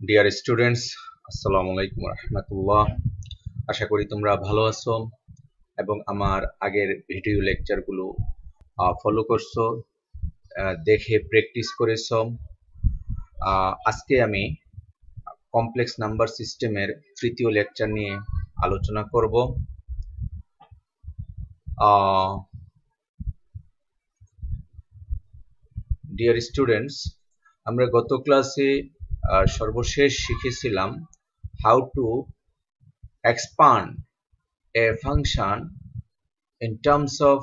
Dear students আসসালামু আলাইকুম রহমতুল্লাহ আশা করি তোমরা ভালো আছো এবং আমার আগের ভিডিও লেকচারগুলো ফলো করছ দেখে প্র্যাকটিস করেছ। আজকে আমি কমপ্লেক্স নাম্বার সিস্টেমের তৃতীয় লেকচার নিয়ে আলোচনা করব। ডিয়ার স্টুডেন্টস আমরা গত ক্লাসে সর্বশেষ শিখেছিলাম how to expand a function in terms of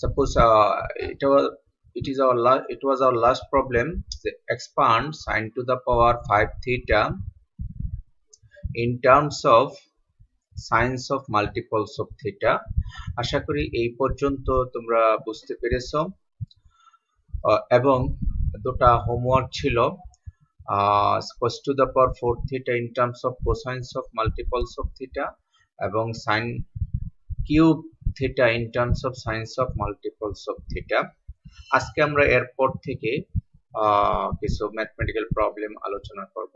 suppose it is our it was our last problem expand sine to the power five theta in terms of sines of multiples of theta আশা করি এই পর্যন্ত তোমরা বুঝতে পেরেছ। এবং চোদ্দটা homework ছিল square to the power four theta in terms of cosines of multiples of theta এবং sine cube theta in terms of sines of multiples of theta আজকে আমরা এরপর থেকে কিছু ম্যাথমেটিক্যাল প্রবলেম আলোচনা করব।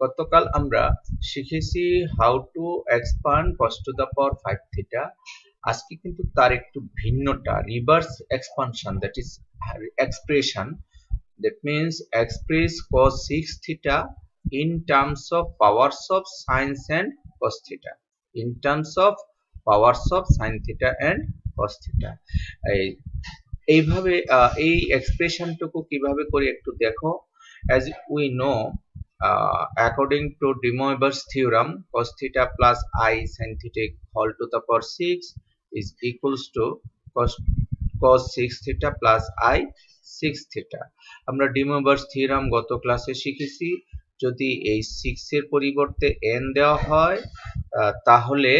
গতকাল আমরা শিখেছি how to expand to the power five theta আজকে কিন্তু তার একটু ভিন্নটা reverse expansion that is expression that means express cos 6 theta in terms of powers of sines and cos theta in terms of powers of sin theta and cos theta এইভাবে এই এক্সপ্রেশনটুকু কীভাবে করি একটু দেখো as we know uh, according to de Moivre's theorem cos theta plus i sin theta whole to the power 6 is equals to cos cos 6 theta plus i 6 theta আমরা De Moivre's theorem গত ক্লাসে শিখেছি যদি এই 6 এর পরিবর্তে n দেওয়া হয় তাহলে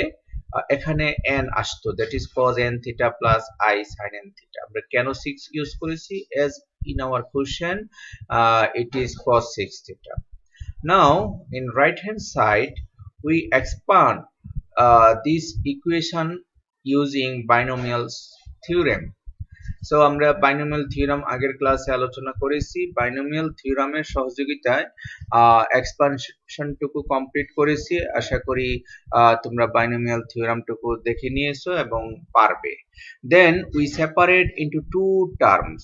এখানে n আসতো that is cos n theta plus i sin n theta আমরা কেন 6 ইউজ করেছি as in our question uh, it is cos 6 theta now in right hand side we expand uh, this equation using binomial theorem so আমরা binomial theorem আগের ক্লাসে আলোচনা করেছি। Binomial থিওরামের সহযোগিতায় এক্সপানশনটুকু complete করেছি। আশা করি তোমরা বাইনোমিয়াল থিওরামটুকু দেখে নিয়েছো এবং পারবে। Then we separate into two terms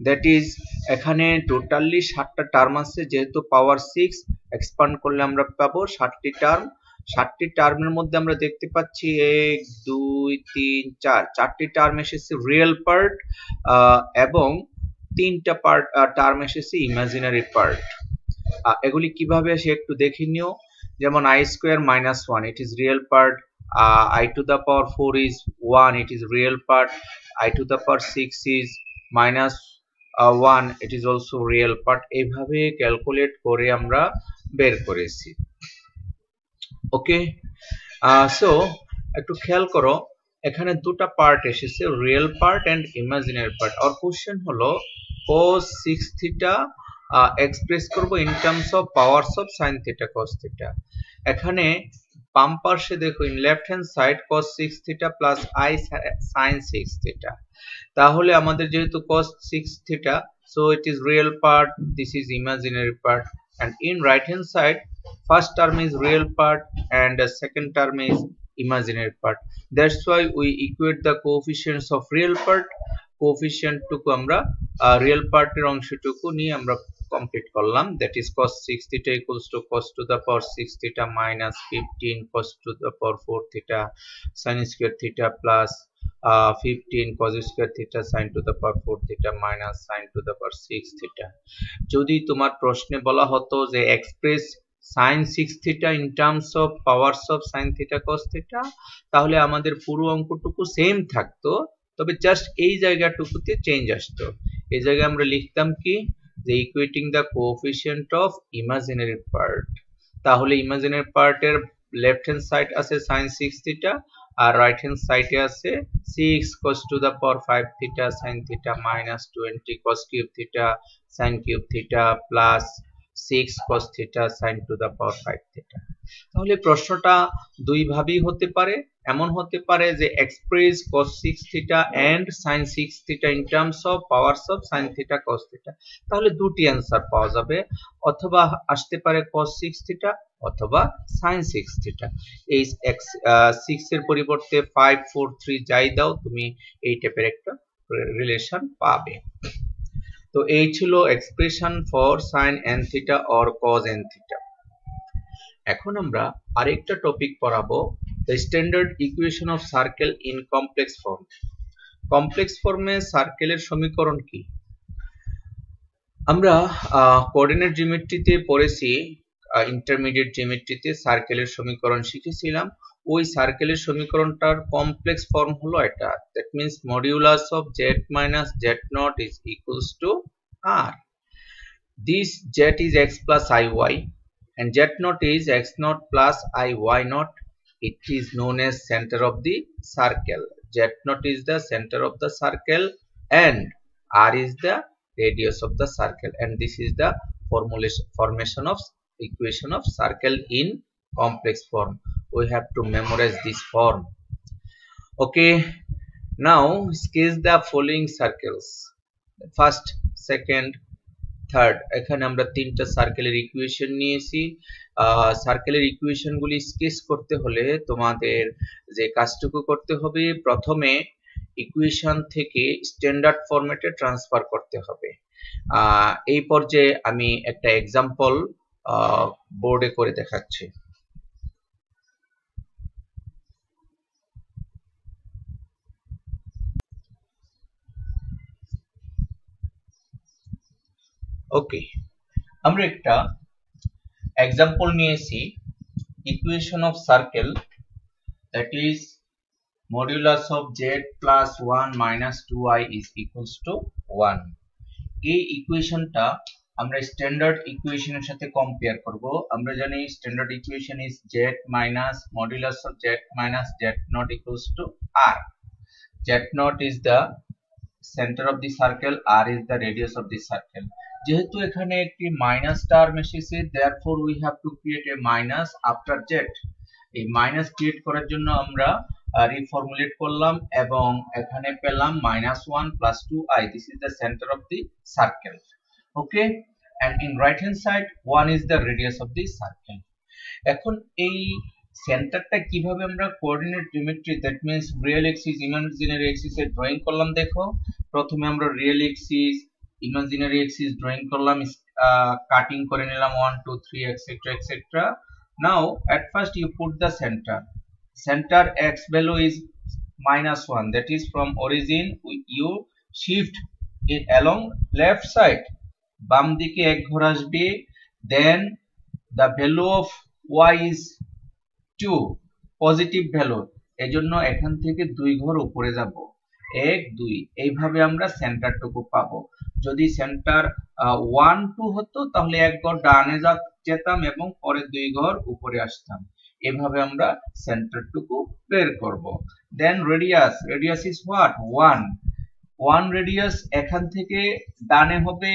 that is এখানে টোটালি ষাটটা টার্ম আছে, যেহেতু পাওয়ার সিক্স এক্সপান্ড করলে আমরা পাবো ষাটটি টার্ম ষাটটি টার্মের মধ্যে আমরা দেখতে পাচ্ছি, এক, দুই, তিন, চার। চারটি টার্ম এসেছে রিয়েল পার্ট এবং তিনটা পার্ট টার্ম এসেছে ইমাজিনারি পার্ট এগুলি কীভাবে আসে একটু দেখে নিও। যেমন i square minus one it is real part i to the power four is one it is real part i to the power six is minus one it is also real part এইভাবে calculate করে আমরা বের করেছি। Okay so একটু খেয়াল করো, এখানে দুটা পার্ট এসেছে real part and imaginary part R question হলো, cos 6 থিটা এক্সপ্রেস করব in terms of powers of sin theta cos theta এখানে বাম পাশে দেখো in left hand side cos 6 theta plus i sin 6 theta তাহলে আমাদের যেহেতু cos 6 theta so it is real part this is imaginary part and in right hand side first term is real part and the second term is imaginary part that's why we equate the coefficients of real part coefficient টুকু আমরা real part এর অংশটুকু নিয়ে আমরা complete করলাম that is cos 6 theta equals to cos to the power 6 theta minus 15 cos to the power 4 theta sin square theta plus uh, 15 cos square theta sin to the power 4 theta minus sin to the power 6 theta যদি তোমার প্রশ্নে বলা হতো যে express sin 6 theta in terms of powers of sin theta cos theta, তাহলে আমাদের পুরো অঙ্কটুকু same থাকতো, তবে জাস্ট এই জায়গাটুকুতে চেঞ্জ আসতো। এই জায়গায় আমরা লিখতাম কি? যে equating the coefficient of imaginary part তাহলে ইমাজিনারি পার্টের লেফট হ্যান্ড সাইড আছে sin 6 theta, আর রাইট হ্যান্ড সাইডে আছে 6 cos to the power 5 theta sin theta minus 20 cos cube theta, sin cube theta plus 6 cos theta sin to the power 5 theta তাহলে প্রশ্নটা দুই ভাবেই হতে পারে। এমন হতে পারে যে express cos 6 theta and sin 6 theta in terms of powers of sin theta cos theta তাহলে দুটি অ্যান্সার পাওয়া যাবে। অথবা আসতে পারে cos 6 থিটা অথবা sin 6 থিটা এই x 6 এর পরিবর্তে 5 4 3 যাই দাও, তুমি এই টাইপের একটা রিলেশন পাবে। তো এই ছিল expression for n theta or n theta এখন আমরা আরেকটা টপিক পড়াবো standard equation of circle in complex form complex ফর্মে সার্কেলের সমীকরণ কি? আমরা কোঅর্ডিনেট জিওমেট্রিতে পড়েছি ইন্টারমিডিয়েট জিওমেট্রিতে সার্কেলের সমীকরণ শিখেছিলাম। ওই সার্কেলের সমীকরণটার কমপ্লেক্স ফর্ম হলো এটা that means modulus of z minus z not is equals to R this z is x plus iy and z naught is x naught plus iy naught it is known as center of the circle z naught is the center of the circle and r is the radius of the circle and this is the formulation formation of equation of circle in complex form. We have to memorize this form. Okay, now sketch the following circles. First, second third এখানে আমরা তিনটা সার্কেলের equation নিয়েছি। সার্কেলের equation গুলি sketch করতে হলে তোমাদের যে কাজটুকু করতে হবে, প্রথমে ইকুয়েশন থেকে স্ট্যান্ডার্ড ফরম্যাটে ট্রান্সফার করতে হবে। এই পর্যায়ে আমি একটা এক্সাম্পল বোর্ডে করে দেখাচ্ছি। ওকে আমরা একটা এক্সাম্পল নিয়েছি equation of circle that is modulus of z plus one minus two i is equals to one এই ইকুয়েশনটা আমরা স্ট্যান্ডার্ড ইকুয়েশনের সাথে কম্পেয়ার করব। আমরা জানি standard equation is z minus modulus of z minus z nought equals to r z nought is the center of the circle, r is the radius of the circle. যেহেতু এখানে একটি minus term এসেছে therefore we have to create a minus after z. এই minus create করার জন্য আমরা reformulate করলাম এবং এখানে পেলাম minus one plus two i this is the centre of the circle okay and in right hand side, one is the radius of the circle. এখন এই সেন্টারটা কীভাবে আমরা coordinate geometry that means real axis imaginary axis এর drawing করলাম, দেখো। প্রথমে আমরা real axis imaginary axis drawing করলাম কাটিং করে নিলাম one two three etcetera etcetera now at first you put the centre centre x value is minus one that is from origin you shift it along left side বাম দিকে এক ঘর আসবে then the value of y is two positive value এজন্য এখান থেকে দুই ঘর উপরে যাব। এক, দুই, এইভাবে আমরা সেন্টারটুকু পাবো। যদি সেন্টার ওয়ান টু হতো, তাহলে এক ঘর ডানে যেতাম এবং পরে দুই ঘর উপরে আসতাম। এভাবে আমরা সেন্টারটুকু বের করব। Then radius radius is what one one radius এখান থেকে ডানে হবে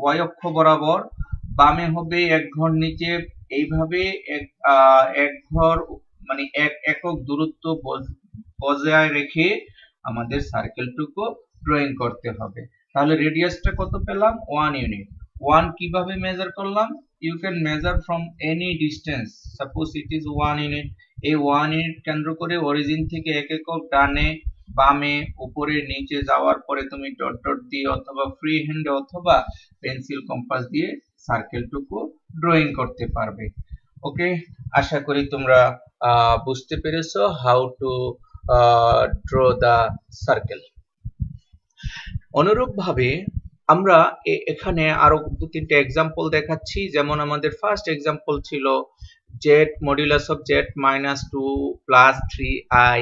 ওয়াই অক্ষ বরাবর, বামে হবে এক ঘর নিচে, এইভাবে এক এক ঘর মানে এক, একক দূরত্ব বজায় রেখে আমাদের সার্কেলটুকু ড্রয়িং করতে হবে। তাহলে রেডিয়াসটা কত পেলাম? ওয়ান ইউনিট ওয়ান কীভাবে মেজার করলাম? You can measure from any distance suppose it is one unit এই ওয়ান ইউনিট কেন্দ্র করে অরিজিন থেকে এক একক ডানে, বামে, উপরে, নিচে যাওয়ার পরে তুমি ডট ডট দিয়ে অথবা ফ্রি হ্যান্ডে অথবা পেন্সিল কম্পাস দিয়ে সার্কেলটুকু ড্রয়িং করতে পারবে। ওকে আশা করি তোমরা বুঝতে পেরেছ how to draw the circle অনুরূপভাবে আমরা এখানে আরও দু তিনটে এক্সাম্পল দেখাচ্ছি। যেমন আমাদের ফার্স্ট এক্সাম্পল ছিল z modulus of z minus two plus three i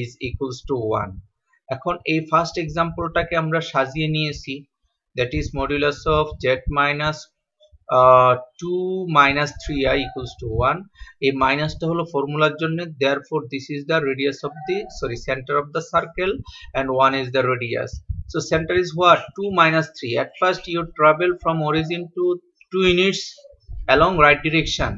is equals to one এখন এই ফার্স্ট এক্সাম্পলটাকে আমরা সাজিয়ে নিয়েছি। That is modulus of z minus two minus three i equals to one এই মাইনাসটা হলো ফর্মুলার জন্য therefore this is the radius of the sorry centre of the circle and one is the radius So, center is what? 2 minus 3. At first, you travel from origin to 2 units along right direction.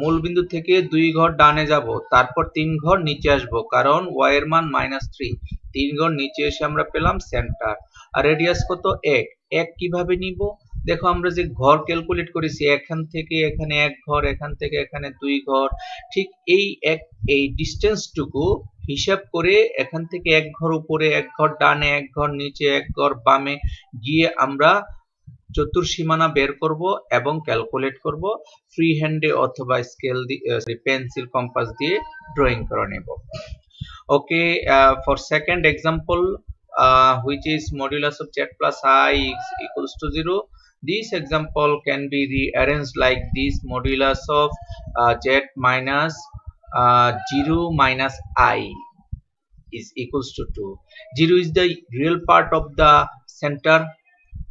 মূলবিন্দু থেকে দুই ঘর ডানে যাব, তারপর তিন ঘর নিচে আসব, কারণ ওয়াই এর মান মাইনাস থ্রি তিন ঘর নিচে এসে আমরা পেলাম সেন্টার আর রেডিয়াস কত? এক। এক কীভাবে নিব? দেখো আমরা যে ঘর ক্যালকুলেট করেছি, এখান থেকে এখানে এক ঘর, এখান থেকে এখানে দুই ঘর, ঠিক এই এক, এই ডিস্টেন্সটুকু হিসাব করে এখান থেকে এক ঘর উপরে, এক ঘর ডানে, এক ঘর নিচে, এক ঘর বামে গিয়ে আমরা চতুর্সীমানা বের করব এবং ক্যালকুলেট করব ফ্রি হ্যান্ডে অথবা স্কেল দিয়ে পেন্সিল কম্পাস দিয়ে ড্রয়িং করে নেব। Okay for second example which is modulus of z plus i equals to 0 this example can be rearranged like this modulus of uh, z minus uh, 0 minus i is equals to 2 0 is the real part of the center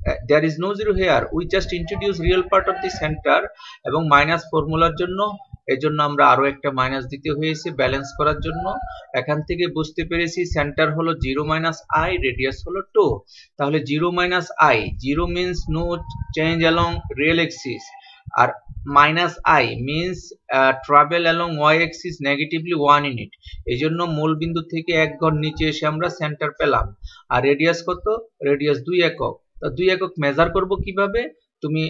uh, there is no zero here we just introduce real part of the center এবং minus ফর্মুলার জন্য এজন্য আমরা আরও একটা minus দিতে হয়েছে balance করার জন্য। এখান থেকে বুঝতে পেরেছি সেন্টার হলো জিরো মাইনাস আই রেডিয়াস হলো টু তাহলে zero minus i zero means no change along real axis R minus i means travel along y axis negatively one unit এই জন্য মূল বিন্দু থেকে এক ঘর নিচে এসে আমরা সেন্টার পেলাম। আর রেডিয়াস কত? রেডিয়াস দুই একক। তা দুই একক মেজার করব কীভাবে? তুমি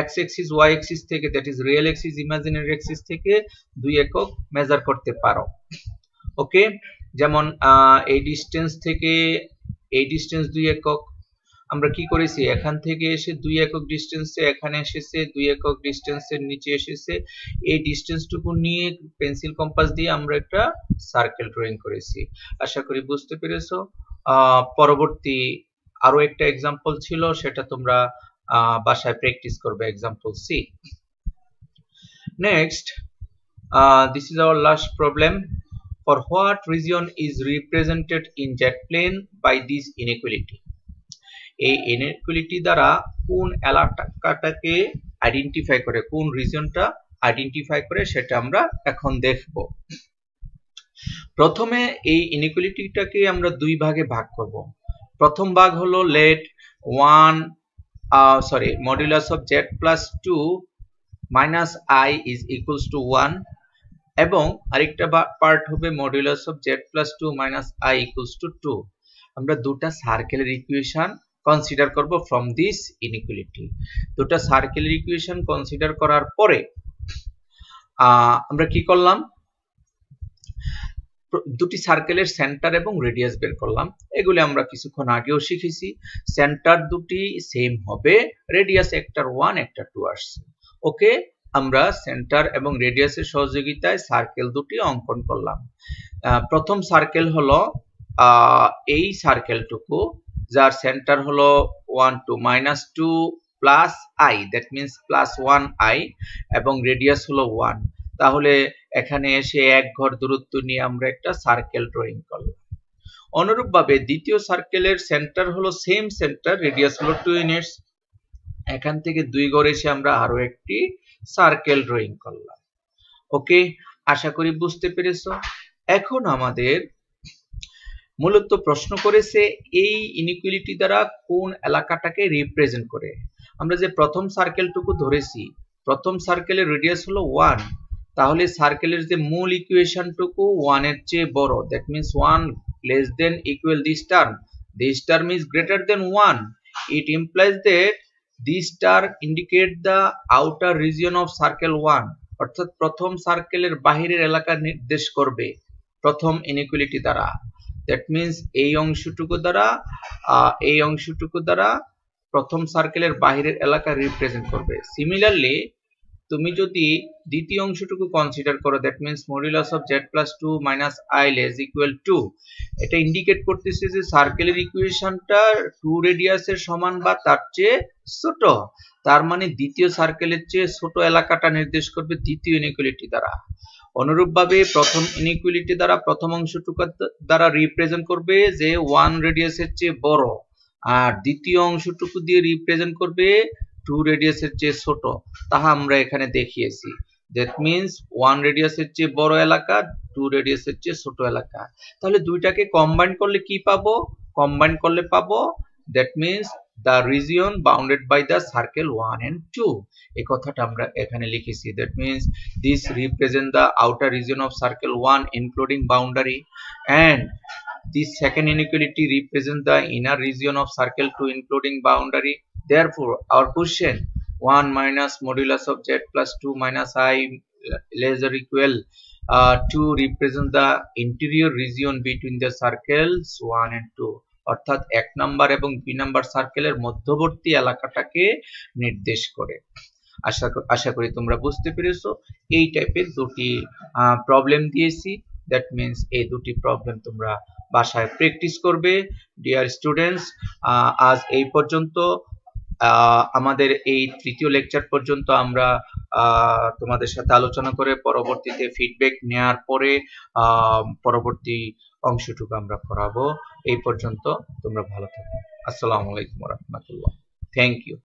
এক্স এক্সিস ওয়াই এক্সিস থেকে that is real axis imaginary axis থেকে দুই একক মেজার করতে পারো। ওকে যেমন এই ডিস্টেন্স থেকে, এই ডিস্টেন্স দুই একক, আমরা কি করেছি? এখান থেকে এসে দুই একক ডিস্টেন্সে এখানে এসেছে, দুই একক ডিস্টেন্সের নিচে এসেছে। এই ডিস্টেন্সটুকু নিয়ে পেন্সিল কম্পাস দিয়ে আমরা একটা সার্কেল ড্রয়িং করেছি। আশা করি বুঝতে পেরেছ। পরবর্তী আরও একটা এক্সাম্পল ছিল, সেটা তোমরা বাসায় প্র্যাকটিস করবে example C next this is our last problem for what region is represented in jet plane by this inequality? এই ইনইকুয়ালিটি দ্বারা কোন এলাকাটাকে আইডেন্টিফাই করে, কোন রিজনটা আইডেন্টিফাই করে সেটা আমরা এখন দেখব। প্রথমে এই ইনইকুয়ালিটিটাকে আমরা দুই ভাগে ভাগ করব। প্রথম ভাগ হলো let one sorry modulus of z plus two minus i is equals to one এবং আরেকটা পার্ট হবে modulus of z plus two minus i equals to two আমরা দুটা সার্কেলের ইকুয়েশন কনসিডার করব ফ্রম দিস ইনইকুয়ালিটি দুটা সার্কেলের ইকুয়েশন কনসিডার করার পরে আমরা কি করলাম দুটি সার্কেলের সেন্টার এবং রেডিয়াস বের করলাম। এগুলি আমরা কিছুক্ষণ আগেও শিখেছি। সেন্টার দুটি সেম হবে রেডিয়াস একটার ওয়ান একটা টু আসছে। ওকে আমরা সেন্টার এবং রেডিয়াসের সহযোগিতায় সার্কেল দুটি অঙ্কন করলাম। প্রথম সার্কেল হলো এই সার্কেলটুকু যার সেন্টার হলো one two minus two plus i that means plus one i এবং রেডিয়াস হলো ওয়ান তাহলে এখানে এসে এক ঘর দূরত্ব নিয়ে আমরা একটা সার্কেল ড্রয়িং করলাম। অনুরূপভাবে দ্বিতীয় সার্কেলের সেন্টার হলো সেম সেন্টার রেডিয়াস হলো টু ইউনিটস এখান থেকে দুই ঘর এসে আমরা আরও একটি সার্কেল ড্রয়িং করলাম। ওকে? আশা করি বুঝতে পেরেছ? এখন আমাদের মূলত প্রশ্ন করেছে, এই ইনইকুয়ালিটি দ্বারা কোন এলাকাটাকে রিপ্রেজেন্ট করে? আমরা যে প্রথম সার্কেলটুকু ধরেছি, প্রথম সার্কেলের রেডিয়াস হলো ওয়ান তাহলে সার্কেলের যে মূল ইকুয়েশনটুকু ওয়ানের চেয়ে বড় that means one less than equal this term this term is greater than one it implies that this term indicate the outer region of circle one অর্থাৎ প্রথম সার্কেলের বাহিরের এলাকা নির্দেশ করবে, প্রথম ইনইকুয়ালিটি দ্বারা দ্যাট মিনস এই অংশটুকু দ্বারা এই অংশটুকু দ্বারা প্রথম সার্কেলের বাহিরের এলাকা রিপ্রেজেন্ট করবে। সিমিলারলি তুমি যদি দ্বিতীয় অংশটুকু কনসিডার করো that means modulus of z plus two minus i less equal to এটা ইন্ডিকেট করতেছে যে সার্কেলের ইকুয়েশনটা টু রেডিয়াসের সমান বা তার চেয়ে ছোট। তার মানে দ্বিতীয় সার্কেলের চেয়ে ছোট এলাকাটা নির্দেশ করবে দ্বিতীয় ইনইকুয়ালিটি দ্বারা। অনুরূপভাবে প্রথম ইনইকুয়ালিটি দ্বারা প্রথম অংশটুকু দ্বারা রিপ্রেজেন্ট করবে যে ওয়ান রেডিয়াসের চেয়ে বড়, আর দ্বিতীয় অংশটুকু দিয়ে রিপ্রেজেন্ট করবে টু রেডিয়াসের চেয়ে ছোট, তাহা আমরা এখানে দেখিয়েছি। দ্যাট মিনস ওয়ান রেডিয়াসের চেয়ে বড় এলাকা টু রেডিয়াসের চেয়ে ছোট এলাকা। তাহলে দুইটাকে কম্বাইন করলে কি পাবো? কম্বাইন করলে পাবো that means the region bounded by the circle one and two এই কথাটা আমরা এখানে লিখেছি। That means this represent the outer region of circle one including boundary and this second inequality represent the inner region of circle 2 including boundary therefore our question 1 minus modulus of z plus 2 minus i less or equal uh, to represent the interior region between the circles 1 and 2 অর্থাৎ এক number এবং দুই number সার্কেলের মধ্যবর্তী এলাকাটাকে নির্দেশ করে আশা আশা করি তোমরা বুঝতে পেরেছ এই টাইপের দুটি প্রবলেম দিয়েছি দ্যাট মিনস এই দুটি প্রবলেম তোমরা বাসায় প্র্যাকটিস করবে ডিয়ার স্টুডেন্টস আজ এই পর্যন্ত আমাদের এই তৃতীয় লেকচার পর্যন্ত আমরা তোমাদের সাথে আলোচনা করে পরবর্তীতে ফিডব্যাক নেয়ার পরে পরবর্তী অংশটুকু আমরা পড়াবো। এই পর্যন্ত তোমরা ভালো থাকো। আসসালামু আলাইকুম রহমতুল্লাহ। Thank you